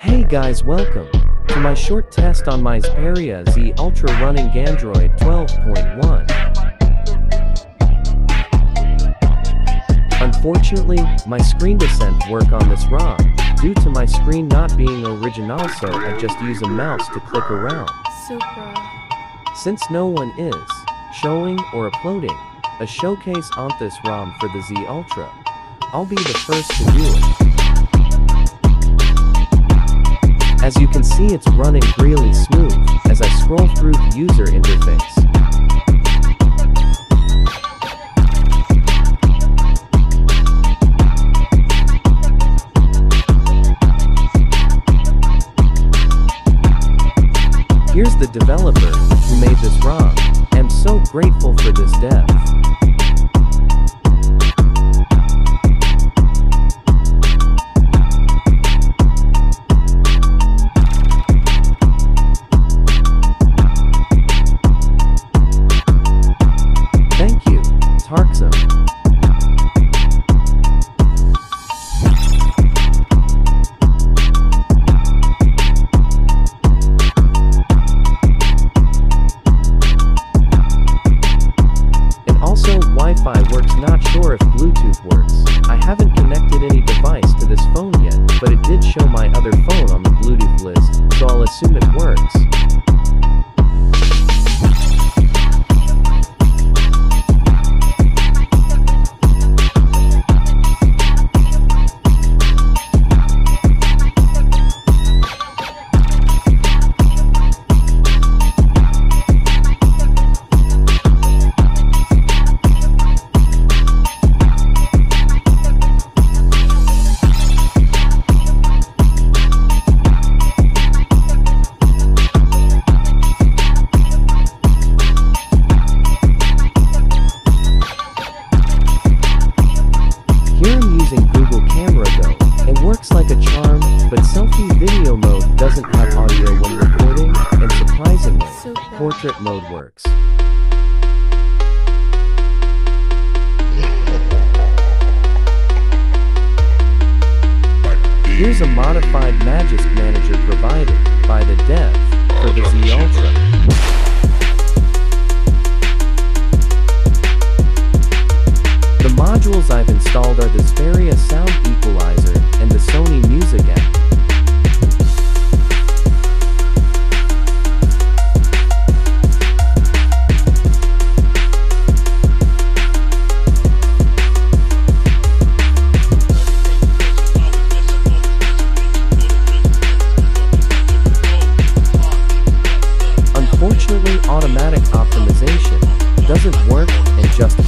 Hey guys welcome to my short test on my Xperia Z Ultra running Android 12.1. Unfortunately, my screen descent work on this ROM, due to my screen not being original so I just use a mouse to click around. Supra. Since no one is showing or uploading a showcase on this ROM for the Z Ultra, I'll be the first to do it. See it's running really smooth as I scroll through the user interface. Here's the developer who made this ROM. I'm so grateful for this dev. List, using Google Camera Go. It works like a charm, but selfie video mode doesn't have audio when recording, and surprisingly, Super. portrait mode works. Here's a modified Magisk tools I've installed are the Xperia Sound Equalizer and the Sony Music app. Unfortunately, automatic optimization doesn't work and just